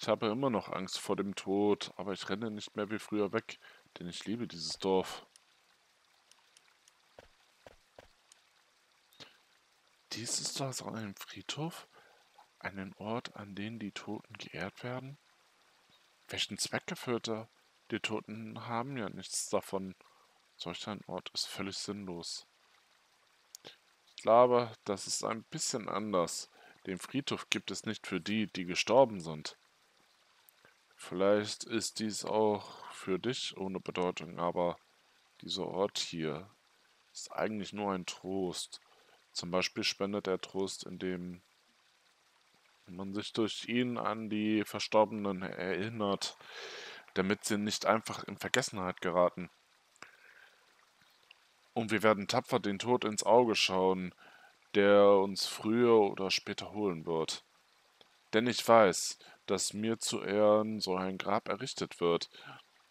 Ich habe immer noch Angst vor dem Tod, aber ich renne nicht mehr wie früher weg, denn ich liebe dieses Dorf. Dies ist also ein Friedhof? Einen Ort, an dem die Toten geehrt werden? Welchen Zweck erfüllt er? Die Toten haben ja nichts davon. Solch ein Ort ist völlig sinnlos. Ich glaube, das ist ein bisschen anders. Den Friedhof gibt es nicht für die, die gestorben sind. Vielleicht ist dies auch für dich ohne Bedeutung, aber dieser Ort hier ist eigentlich nur ein Trost. Zum Beispiel spendet er Trost, indem man sich durch ihn an die Verstorbenen erinnert, damit sie nicht einfach in Vergessenheit geraten. Und wir werden tapfer den Tod ins Auge schauen, der uns früher oder später holen wird. Denn ich weiß, dass mir zu Ehren so ein Grab errichtet wird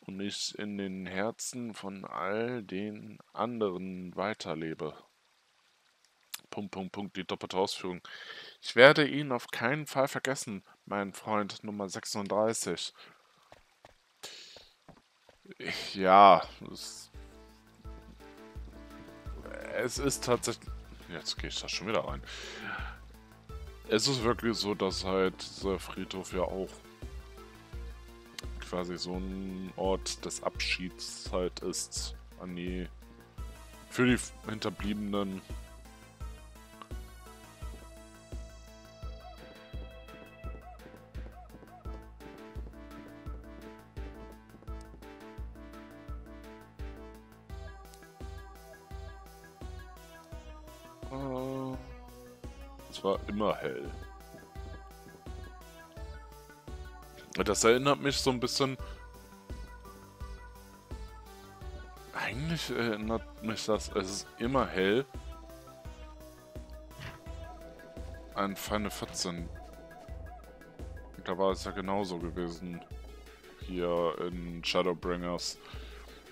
und ich in den Herzen von all den anderen weiterlebe. Punkt, Punkt, Punkt, die doppelte Ausführung. Ich werde ihn auf keinen Fall vergessen, mein Freund Nummer 36. Ja, es, es ist tatsächlich... Jetzt gehe ich da schon wieder rein. Es ist wirklich so, dass halt dieser Friedhof ja auch quasi so ein Ort des Abschieds halt ist. An die für die Hinterbliebenen Es war immer hell. Das erinnert mich so ein bisschen... Eigentlich erinnert mich das, es ist immer hell. Ein Final 14. Da war es ja genauso gewesen. Hier in Shadowbringers.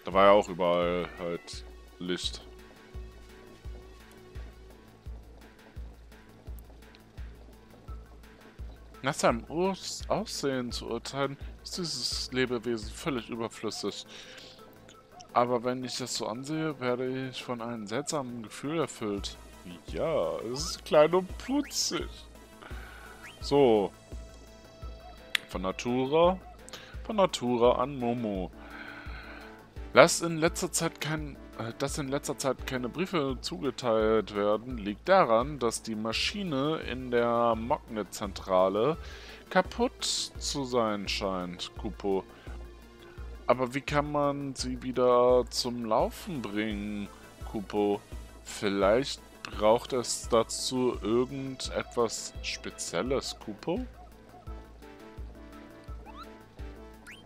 Da war ja auch überall halt Licht. Nach seinem Aussehen zu urteilen, ist dieses Lebewesen völlig überflüssig. Aber wenn ich das so ansehe, werde ich von einem seltsamen Gefühl erfüllt. Ja, es ist klein und plutzig. So. Von Natura. Von Natura an Momo. Lass in letzter Zeit kein äh, dass in letzter Zeit keine Briefe zugeteilt werden, liegt daran, dass die Maschine in der Magnet-Zentrale kaputt zu sein scheint, Kupo. Aber wie kann man sie wieder zum Laufen bringen, Kupo? Vielleicht braucht es dazu irgendetwas Spezielles, Kupo?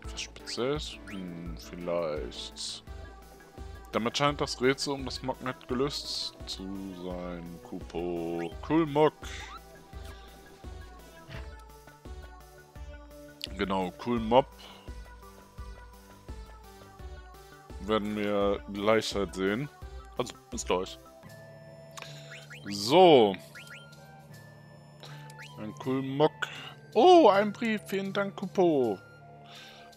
Etwas Spezielles? Hm, vielleicht... Damit scheint das Rätsel um das Magnet gelöst zu sein. Kupo. Cool Mock. Genau, Cool Mob. Werden wir gleich halt sehen. Also, bis gleich. So. Ein Cool Mock. Oh, ein Brief. Vielen Dank, Kupo.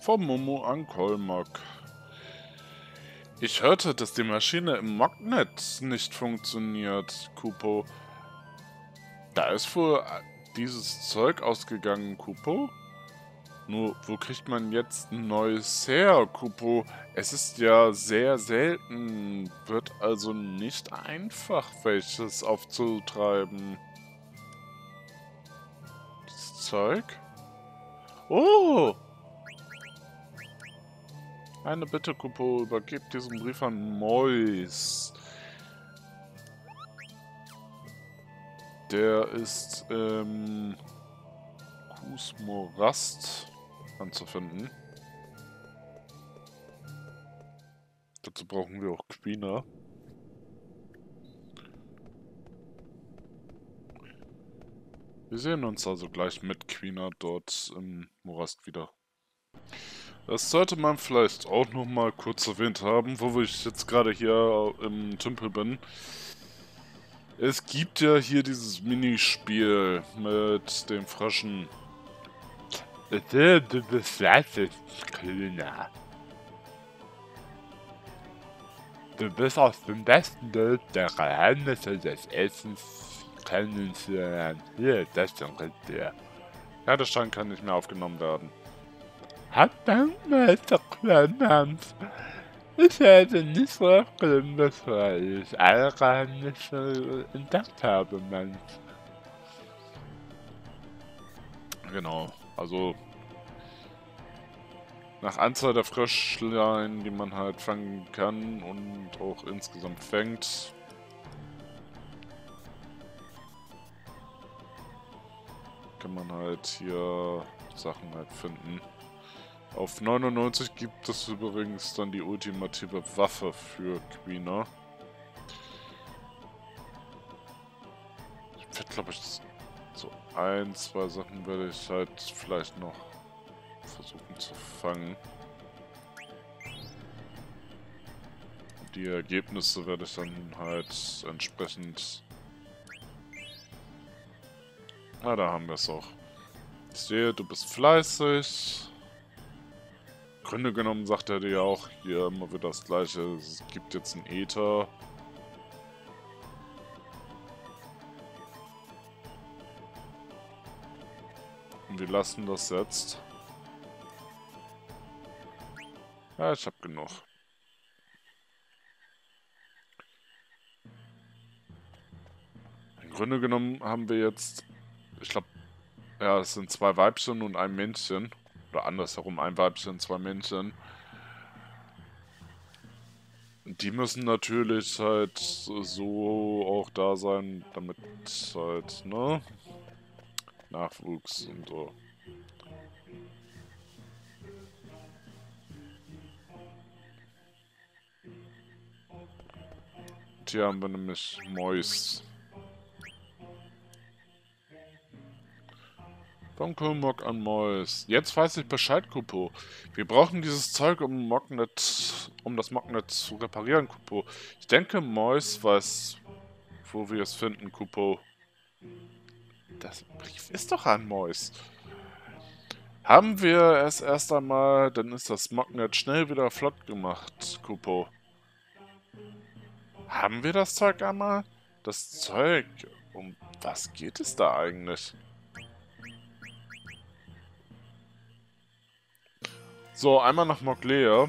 Vom Momo an Kolmok. Ich hörte, dass die Maschine im Magnet nicht funktioniert, Kupo. Da ist wohl dieses Zeug ausgegangen, Kupo? Nur, wo kriegt man jetzt ein neues her, Kupo? Es ist ja sehr selten, wird also nicht einfach, welches aufzutreiben. Das Zeug? Oh! Eine Bitte, Kupo, übergebt diesen Brief an Mois. Der ist ähm, Kusmorast anzufinden. Dazu brauchen wir auch Quina. Wir sehen uns also gleich mit Quina dort im Morast wieder. Das sollte man vielleicht auch noch mal kurz erwähnt haben, wo ich jetzt gerade hier im Tümpel bin. Es gibt ja hier dieses Minispiel mit dem sehe, du bist aus dem besten Bild der Geheimnisse des Essens kennenzulernen. Hier, das danke dir. Ja, der Stein kann nicht mehr aufgenommen werden. Hat Meister Clemens. Ich werde nicht aufgenommen, weil ich alle Geheimnisse entdeckt habe, Mensch. Genau, also nach Anzahl der Fröschlein, die man halt fangen kann und auch insgesamt fängt. Kann man halt hier Sachen halt finden. Auf 99 gibt es übrigens dann die ultimative Waffe für Queener. Ich werde glaube ich so ein, zwei Sachen werde ich halt vielleicht noch versuchen zu fangen. Die Ergebnisse werde ich dann halt entsprechend... Ah, da haben wir es auch. Ich sehe, du bist fleißig. Grunde genommen sagt er dir auch hier immer wieder das gleiche. Es gibt jetzt einen Ether. Und wir lassen das jetzt. Ja, ich hab genug. Im Grunde genommen haben wir jetzt, ich glaube, ja, es sind zwei Weibchen und ein Männchen. Oder andersherum, ein Weibchen, zwei Männchen. Die müssen natürlich halt so auch da sein, damit halt, ne? Nachwuchs und so. Hier haben wir nämlich Mois. Mock an Mois. Jetzt weiß ich Bescheid, Kupo. Wir brauchen dieses Zeug, um, Mocknet, um das Mocknet zu reparieren, Kupo. Ich denke, Mois weiß, wo wir es finden, Kupo. Das Brief ist doch ein Mois. Haben wir es erst einmal, dann ist das Mocknet schnell wieder flott gemacht, Kupo. Haben wir das Zeug einmal? Das Zeug? Um was geht es da eigentlich? So, einmal nach Moglea.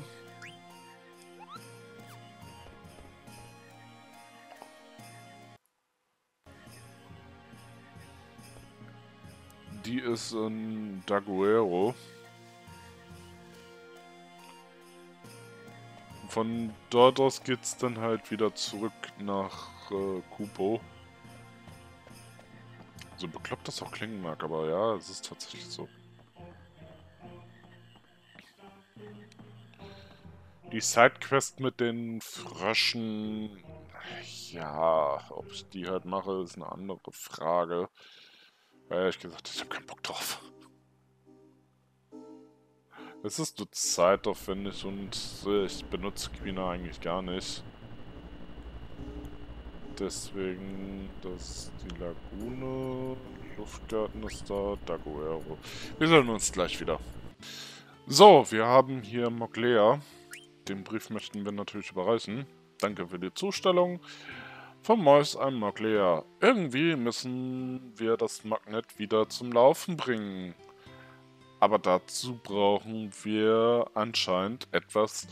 Die ist in Daguero. Von dort aus geht's dann halt wieder zurück nach äh, Kupo. So bekloppt das auch klingen mag, aber ja, es ist tatsächlich so. Die Sidequest mit den Fröschen... Ja, ob ich die halt mache, ist eine andere Frage. Weil ehrlich gesagt, ich habe keinen Bock drauf. Es ist nur zeitaufwendig und ich benutze Quina eigentlich gar nicht. Deswegen, das ist die Lagune, Luftgarten ist da, Daguero. Wir sehen uns gleich wieder. So, wir haben hier Moglea. Den Brief möchten wir natürlich überreichen. Danke für die Zustellung. Vom Mois an Moglea. Irgendwie müssen wir das Magnet wieder zum Laufen bringen. Aber dazu brauchen wir anscheinend etwas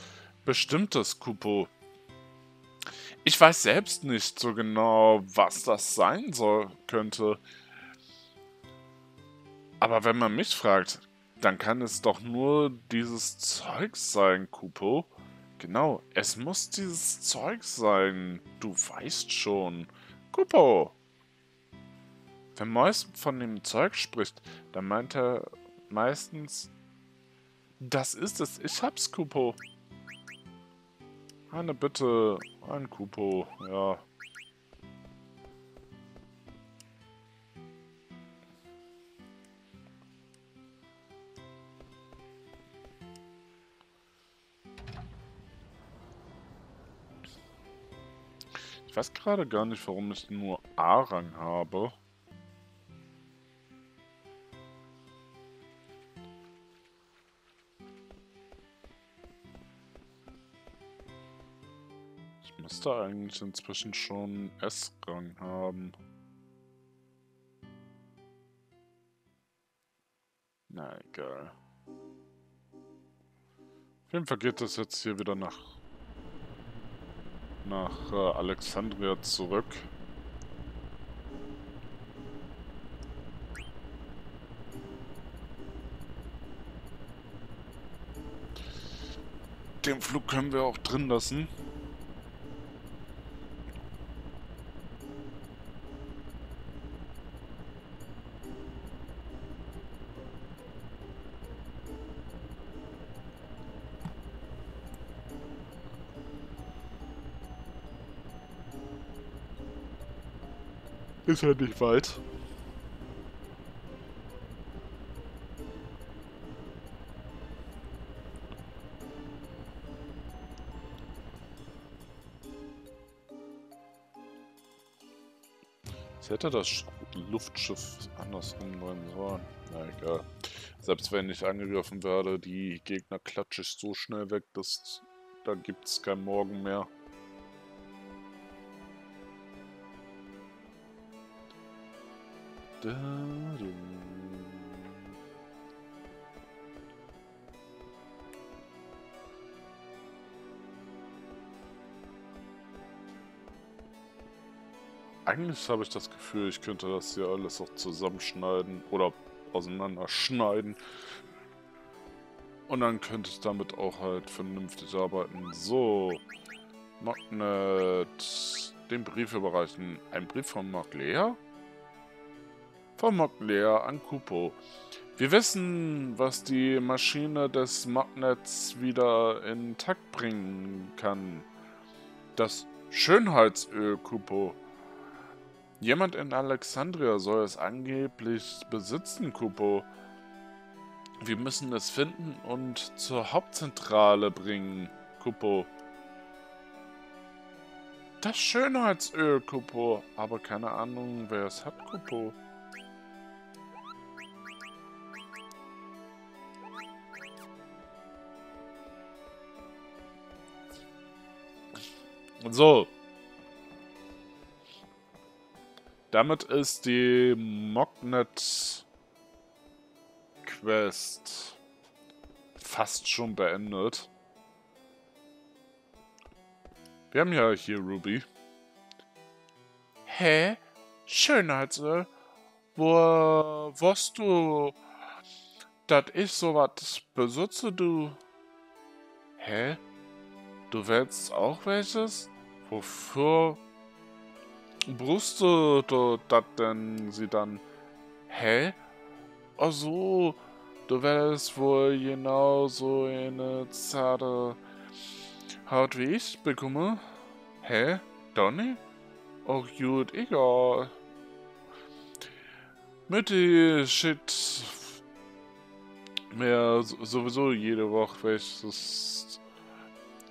Bestimmtes, Kupo. Ich weiß selbst nicht so genau, was das sein soll, könnte. Aber wenn man mich fragt, dann kann es doch nur dieses Zeug sein, Kupo. Genau, es muss dieses Zeug sein. Du weißt schon. Kupo. Wenn Mois von dem Zeug spricht, dann meint er meistens... Das ist es. Ich hab's, Kupo. Eine Bitte. Ein Kupo. Ja. Ich weiß gerade gar nicht, warum ich nur A-Rang habe. Ich müsste eigentlich inzwischen schon S-Rang haben. Na egal. Auf jeden Fall geht das jetzt hier wieder nach nach äh, Alexandria zurück. Den Flug können wir auch drin lassen. Ist ja nicht weit. Jetzt hätte das Luftschiff andersrum sein sollen. Na egal. Selbst wenn ich angegriffen werde, die Gegner klatsche ich so schnell weg, dass da gibt es kein Morgen mehr. Eigentlich habe ich das Gefühl, ich könnte das hier alles auch zusammenschneiden oder auseinanderschneiden. Und dann könnte ich damit auch halt vernünftig arbeiten. So, Magnet, den Brief überreichen. Ein Brief von Maglea? Von Maglea an Kupo. Wir wissen, was die Maschine des Magnets wieder in Takt bringen kann. Das Schönheitsöl, Kupo. Jemand in Alexandria soll es angeblich besitzen, Kupo. Wir müssen es finden und zur Hauptzentrale bringen, Kupo. Das Schönheitsöl, Kupo. Aber keine Ahnung, wer es hat, Kupo. So. Damit ist die Mognet Quest fast schon beendet. Wir haben ja hier Ruby. Hä? Schönheitsöl? Wo wirst du, dass ich sowas besitze, du? Hä? Du willst auch welches? Wofür du das denn sie dann? Hä? Ach so, du wärst wohl genauso eine zarte Haut wie ich bekomme? Hä? Donny? Oh gut, egal. Mütti shit mir sowieso jede Woche welches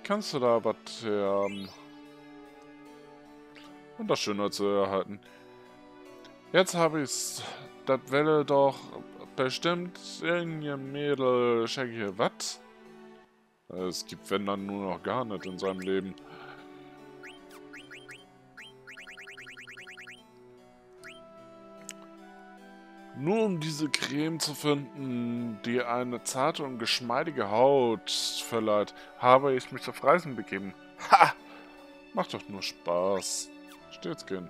kannst du da was haben. Und das Schöne zu erhalten. Jetzt habe ich's. Das welle doch bestimmt irgendein Mädel Shaggy was? Es gibt wenn dann nur noch gar nicht in seinem Leben. Nur um diese Creme zu finden, die eine zarte und geschmeidige Haut verleiht, habe ich mich auf Reisen begeben. Ha! Macht doch nur Spaß. Stets Kind.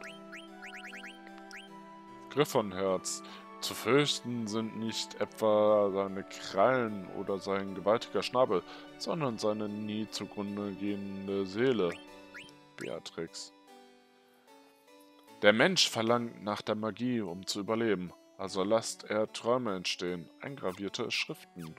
Griffon-Herz. Zu fürchten sind nicht etwa seine Krallen oder sein gewaltiger Schnabel, sondern seine nie zugrunde gehende Seele. Beatrix. Der Mensch verlangt nach der Magie, um zu überleben. Also lasst er Träume entstehen, eingravierte Schriften.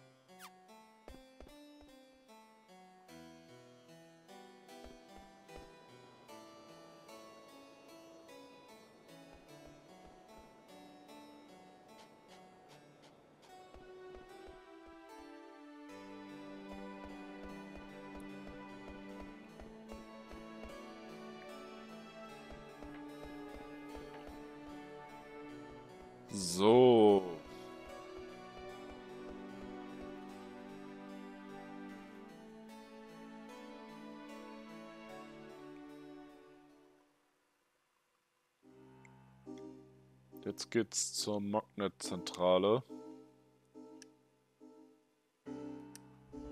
Jetzt geht's zur Magnet-Zentrale.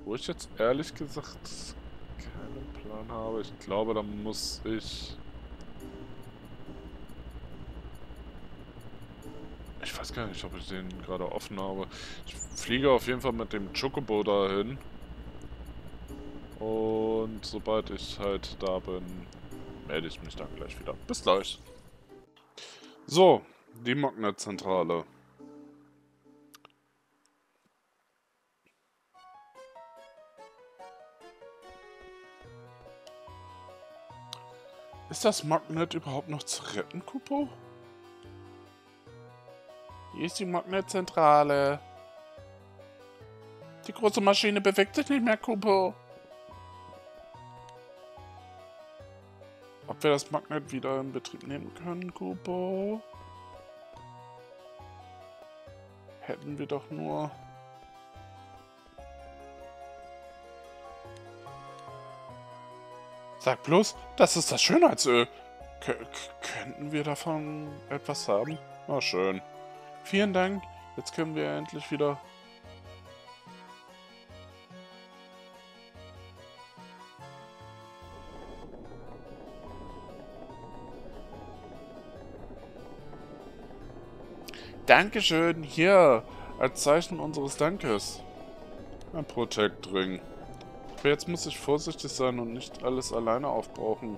Wo ich jetzt ehrlich gesagt keinen Plan habe. Ich glaube, da muss ich... Ich weiß gar nicht, ob ich den gerade offen habe. Ich fliege auf jeden Fall mit dem Chocobo dahin. Und sobald ich halt da bin, melde ich mich dann gleich wieder. Bis gleich. So, die Magnet-Zentrale. Ist das Magnet überhaupt noch zu retten, Kupo? Hier ist die Magnetzentrale. Die große Maschine bewegt sich nicht mehr, Kupo. Ob wir das Magnet wieder in Betrieb nehmen können, Kupo? Hätten wir doch nur... Sag bloß, das ist das Schönheitsöl. K könnten wir davon etwas haben? Na schön. Vielen Dank. Jetzt können wir endlich wieder... Dankeschön, hier, als Zeichen unseres Dankes. Ein Protect Ring. Aber jetzt muss ich vorsichtig sein und nicht alles alleine aufbrauchen.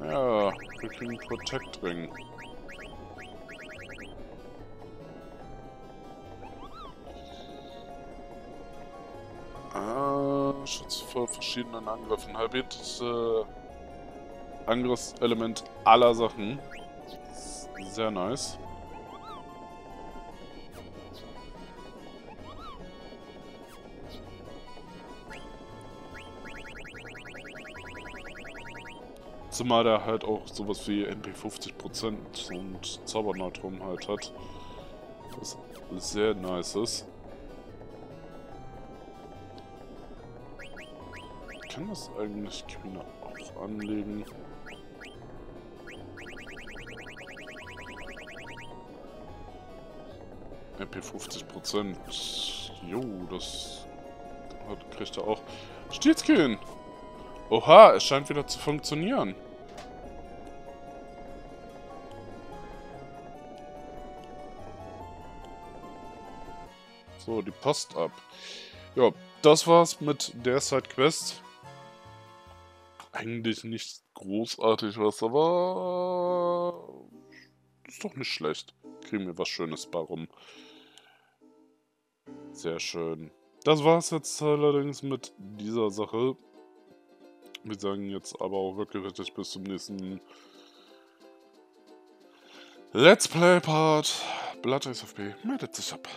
Ja, wir kriegen Protect Ring. Ah, Schutz vor verschiedenen Angriffen. Halbiert äh, Angriffselement aller Sachen. Sehr nice. Zumal der halt auch sowas wie MP 50% und Zauberneutrum halt hat. Was sehr nice ist. Kann das eigentlich Queen auch anlegen? MP 50%. Jo, das kriegt er auch. Stietzkin! Oha, es scheint wieder zu funktionieren. So, die Post ab. Ja, das war's mit der Side-Quest. Eigentlich nicht großartig was, aber ist doch nicht schlecht. Kriegen wir was Schönes bei rum. Sehr schön. Das war's jetzt allerdings mit dieser Sache. Wir sagen jetzt aber auch wirklich richtig bis zum nächsten Let's Play Part. Blood SFP meldet sich ab.